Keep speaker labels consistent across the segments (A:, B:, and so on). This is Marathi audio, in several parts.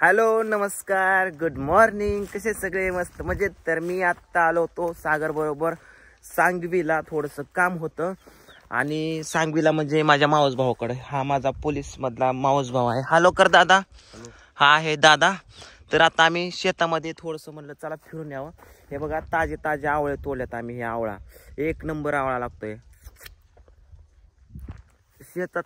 A: हॅलो नमस्कार गुड मॉर्निंग कसे सगळे? मस्त मजेत. तर मी आत्ता आलो होतो सागर बरोबर सांगवीला. थोडंसं काम होतं. आणि सांगवीला म्हणजे माझ्या मावस भावाकडे. हा माझा पोलीस मधला मावस भाऊ आहे. हॅलो कर दादा. हा आहे दादा. तर आता आम्ही शेतामध्ये थोडंसं म्हणलं चला फिरून यावं. हे बघा ताजे ताजे आवळे तोडल्यात आम्ही हे आवळा. एक नंबर आवळा लागतोय. शेतात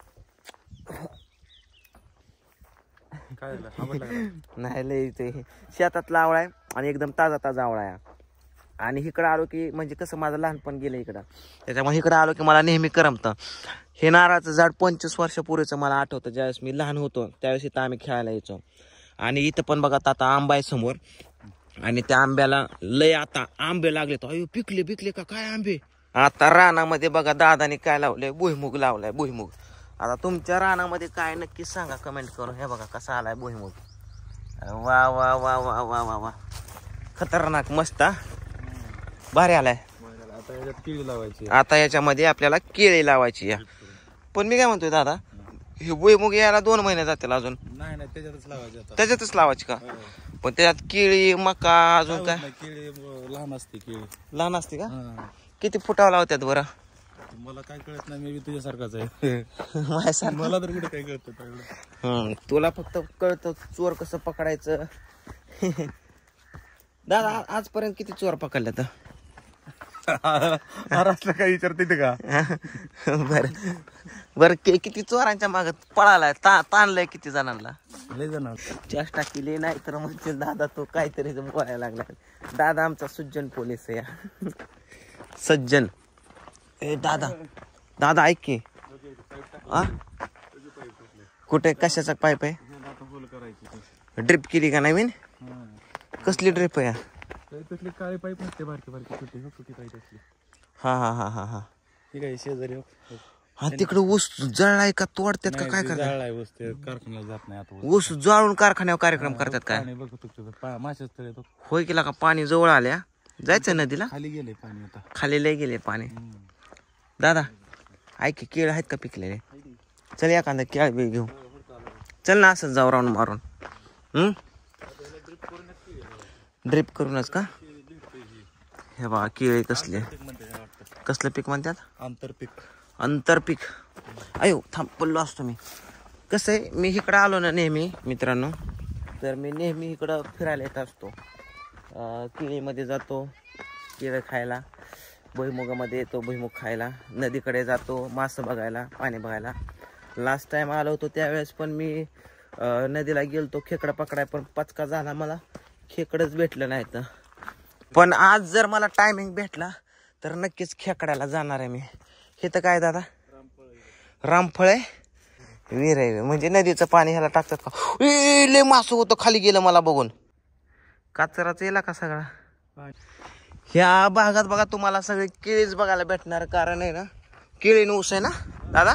B: काय झालं?
A: नाही लय ते शेतातला आवळा आहे आणि एकदम ताजा ताजा आवळा आहे. आणि इकडं आलो की म्हणजे कसं माझं लहानपण गेलं इकडं. त्याच्यामुळे इकडं आलो की मला नेहमी करमतं. हे नारळाचं झाड पंचवीस वर्षापूर्वीचं मला आठवतं. ज्यावेळेस मी लहान होतो त्यावेळेस इथं आम्ही खेळायला यायचो. आणि इथं पण बघा आता आंबा आहे समोर. आणि त्या आंब्याला लय आता आंबे लागले तर अयो पिकले पिकले का? काय आंबे? आता रानामध्ये बघा दादाने काय लावलंय? भुईमुग लावलाय भुईमुग. आता तुमच्या रानामध्ये काय नक्की सांगा कमेंट करून. हे बघा कसा आलाय भुईमुग. वा वा वा वा वा वा वा. खतरनाक मस्त. भारी आलाय.
B: किळी लावायची
A: आता याच्यामध्ये आपल्याला केळी लावायची या पण मी काय म्हणतोय दादा हे भुईमुग यायला दोन महिने जातील अजून.
B: नाही नाही त्याच्यातच लावायची
A: त्याच्यातच लावायची का. पण त्याच्यात केळी मका अजून काय
B: केळी लहान असते केळी.
A: लहान असते का. किती फुटावं लावतात बरं?
B: मला काय कळत नाही मी बी तुझ्यासारखाच आहे.
A: माझ्यासारखं.
B: मला तर कुठे काय कळत
A: तुला फक्त कळतं चोर कसं पकडायचं. दादा आजपर्यंत किती चोर पकडले तर?
B: महाराष्ट्र काय विचारते ते का?
A: बर. बर किती चोरांच्या माग पळालाय ता ताणलंय किती जणांना?
B: लय जण
A: चेष्टा केली नाही तर म्हणजे दादा तो काहीतरी बोलायला लागला. दादा आमचा सज्जन पोलीस आहे या. सज्जन. ए दादा. दादा ऐक की. आ? कुठे? कशाचा पाईप आहे? ड्रिप केली का नवीन? कसली ड्रिप आहे?
B: काळी पाईप नसते बारकी बारकी छोटी हो, छोटी पाईप असली
A: हा हा हा हा. हा
B: ठीक आहे शेजारी हो.
A: हा तिकडे ऊस जळलाय का? तोडतात का? काय करतात?
B: जाळं आहे ऊस, कारखान्याला जात नाही आता ऊस.
A: जाळून कारखान्यावर कार्यक्रम करतात काय?
B: माशाच
A: होय केला का? पाणी जवळ आल्या. जायचं नदीला?
B: खाली गेले पाणी आता.
A: खाली लय गेले पाणी. दादा ऐक केळ आहेत का पिकलेले? चल एखादा केळ बी घेऊ. चल ना असं जाऊ राऊंड मारून. ड्रिप करूनच का? हे बा केळी कसले? कसलं पीक म्हणतात?
B: आंतरपीक.
A: आंतरपीक. अयो थांब पडलो असतो मी. कसं आहे मी इकडं आलो ना नेहमी मित्रांनो. तर मी नेहमी इकडं फिरायला येत असतो. केळीमध्ये जातो केळं खायला. भुईमुगामध्ये येतो भुईमुग खायला. नदीकडे जातो मासं बघायला पाणी बघायला. लास्ट टाइम आलो होतो त्यावेळेस पण मी नदीला गेलतो खेकडा पकडाय पण पचका झाला मला. खेकडच भेटलं नाही तर पण आज जर मला टायमिंग भेटला तर नक्कीच खेकड्याला जाणार आहे मी. हे तर काय दादा? रामफळ. आहे विहीर आहे म्हणजे नदीचं पाणी ह्याला टाकतात का? लय मासू होतं खाली गेलं मला बघून. काचराच येला का सगळा? ह्या भागात बघा तुम्हाला सगळे केळीच बघायला भेटणार कारण आहे ना केळी ऊस आहे ना दादा?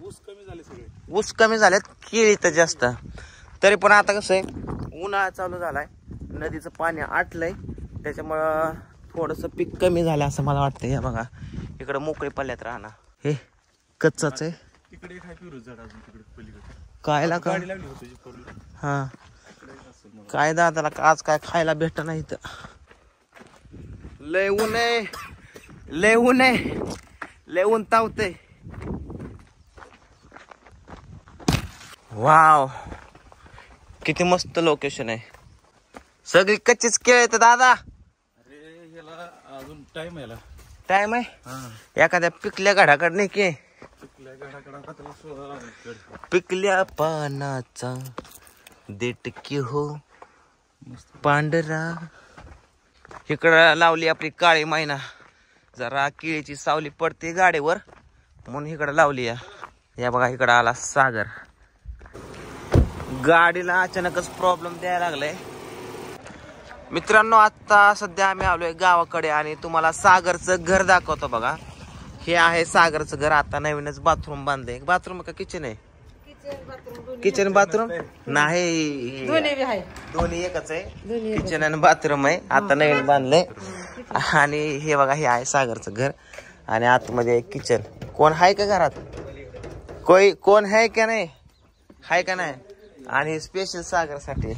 B: ऊस कमी झाले सगळे.
A: ऊस कमी झालेत केळी तर जास्त. तरी पण आता कसं आहे उन्हाळा चालू झालाय नदीचं पाणी आटलंय त्याच्यामुळं थोडंसं पीक कमी झालं असं मला वाटतं हे बघा इकडं मोकळे पल्ल्यात राहणार हे कच्चाच आहे.
B: तिकडे एक आहे पिरू झाड अजून तिकडे पलीकडे.
A: कायला का? हा. काय दादाला आज काय खायला भेट नाही तर लय ऊन आहे लय ऊन आहे लय ऊन वाव किती मस्त लोकेशन आहे. सगळी कच्चीच केळ आहेत दादा.
B: अरे ह्याला अजून टाइम याला
A: टाइम आहे? एखाद्या पिकल्या घडाकडे नाही की. पिकल्या पानाचा देट की हो पांढरा इकडं लावली आपली काळी मैना. जरा केळीची सावली पडते गाडीवर म्हणून इकडं लावली या. बघा इकडं आला सागर. गाडीला अचानकच प्रॉब्लेम द्यायला लागलाय. मित्रांनो आता सध्या आम्ही आलोय गावाकडे आणि तुम्हाला सागरचं घर दाखवतो बघा. हे आहे सागरचं घर आता नवीनच बाथरूम बांधले बाथरूम का किचन आहे? किचन बाथरूम नाही. दोन्ही एकच आहे. किचन आणि बाथरूम आहे. आता नवीन बांधलंय. आणि हे बघा हे आहे सागरचं घर. आणि आतमध्ये किचन कोण आहे का घरात? कोई कोण आहे का नाही? हाय का नाही? आणि स्पेशल सागरसाठी.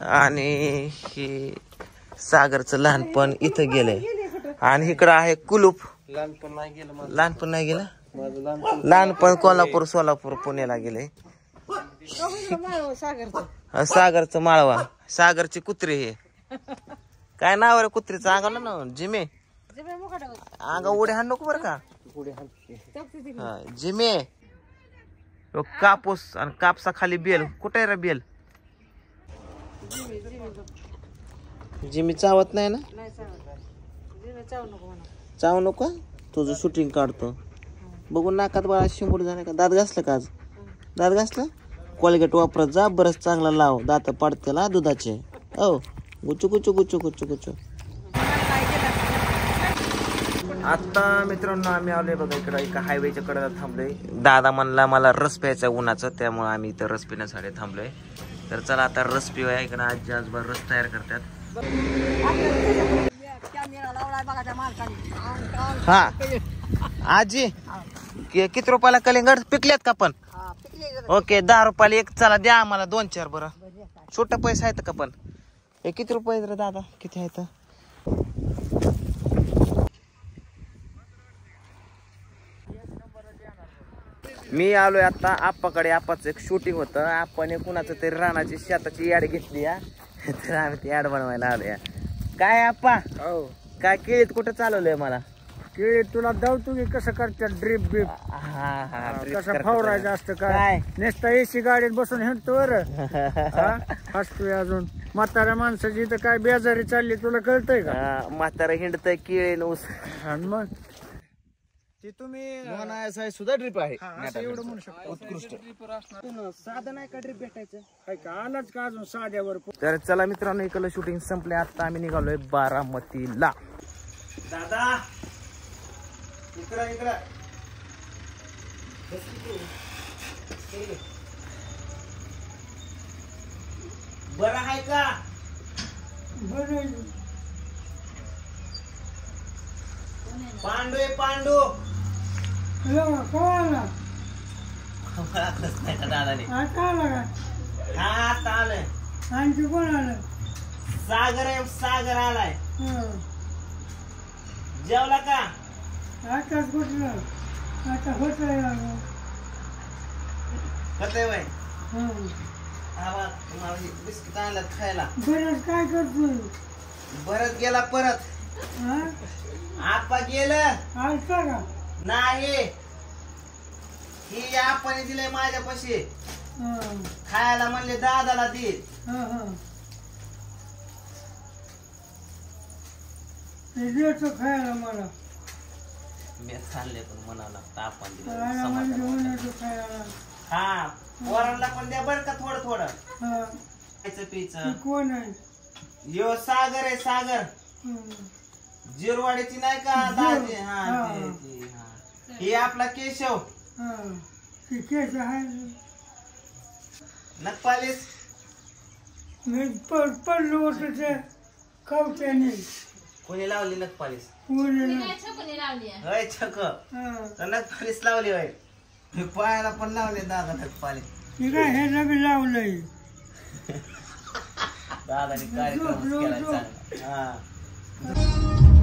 A: आणि हे सागरचं लहानपण इथं गेलंय. आणि इकडं आहे कुलूप.
B: लहानपण नाही गेलं
A: लहानपण नाही गेलं?
B: लहानपण
A: कोल्हापूर सोलापूर पुण्याला गेले. सागरचं माळवा. सागरचे कुत्रे हे. काय नाव रे कुत्रीचं? अंगा ना जिमे. अंगा उड्या हाण नको बरं का? हा, जिमे. तो कापूस आणि कापसा खाली बेल. कुठे रे बेल? जिमी चावत नाही ना? चावू नको? तुझं शूटिंग काढतो. बघून नाकात बाळा शिंबूड झालं का? दात घासलं का आज? दात घासलं? कोलगेट वापरत जा बरंच चांगला लाव. दात पडतेला दुधाचे. हो. गुचू गुचू गुचू गुचू गुचू आता मित्रांनो आम्ही आलोय बघा इकडं. एका हायवेच्या कडे थांबलोय. दादा म्हणला मला रस प्यायचा उन्हाचं. त्यामुळे आम्ही इथं रस पिण्यासाठी थांबलोय. तर चला आता रस पिऊया. इकडं आजी आजोबा रस तयार करतात. हा. आजी. कि- किती रुपयाला कलिंगड? पिकलेत का पण? ओके दहा रुपयाला एक. चला द्या आम्हाला दोन चार बरं. छोट पैसे आहेत का पण? हे किती रुपये रे दादा? किती आहेत? मी आलोय आता आप्पाकडे. आप्पाचं एक शूटिंग होतं. आप्पाने कुणाचं तरी रानाची शेताची ऍड घेतली या तर आम्ही ती ऍड बनवायला आलोय. काय आप्पा?
B: हो.
A: काय केळीत कुठं चालवलंय मला?
B: केळी तुला दावतो की कसं करतात ड्रीप बीप?
A: हा हा drip
B: कसं
A: करतो
B: फावरायचं. असतं
A: काय?
B: काय? नेसता एसी गाडीत बसून हिंडतो बरं. हा? हसतोय अजून. म्हाताऱ्या माणसाची इथं काय बेजारी चालली तुला कळतंय का?
A: हा, म्हातारं हिंडतंय केळी ऊस.
B: आणि मग? ते तुम्ही
C: सुद्धा ड्रिप आहे.
B: हा, असं एवढं म्हणू शकतो.
C: उत्कृष्ट.
A: साधं नाही का ड्रिप भेटायचं?
B: काय का? आलाच का अजून साध्यावर
A: तर चला मित्रांनो इकडलं शूटिंग संपले आता आम्ही निघालोय बारामतीला. दादा! इकडं इकडं. बरं आहे का? पांडू आहे पांडू. ओळखलंच नाही का दादाने? हा आता आलंय
B: आणखी कोण आलं.
A: सागर आहे सागर आलाय. जेवला का?
B: आकाश कुठलं आता होत
A: कसं वय. हा. बा, तुम्हाला हे बिस्किट आणलं खायला.
B: काय
A: परत गेला परत. आपा गेलं.
B: आलता का?
A: नाही. ही आपण दिलंय माझ्यापाशी. खायला म्हणले दादाला दे.
B: देतो खायला मला.
A: मी खाल्ले पण म्हणावं लागतं आपण दिलं समाधान हा पोरांना पण द्या बरं का थोडं थोडं. खायचं पियचं
B: कोण आहे?
A: यो सागर आहे सागर.
B: हं.
A: जिरवाडीची नाही का? दाजी हा ते- ते, हा. हे आपला केशव.
B: हा. ती केस आहे.
A: नकपालीस
B: मी पड पडलो होतो ते कवट्याने.
A: कोणी लावली नकपालीस
B: उन्हाने.
A: होय छक.
B: हा.
A: तर नकपालीस लावली होय. मी पायाला पण लावले दादा नकपालीस
B: ती काय हे बी लावलंय?
A: दादाने कार्यक्रम केला. चांगला. हा.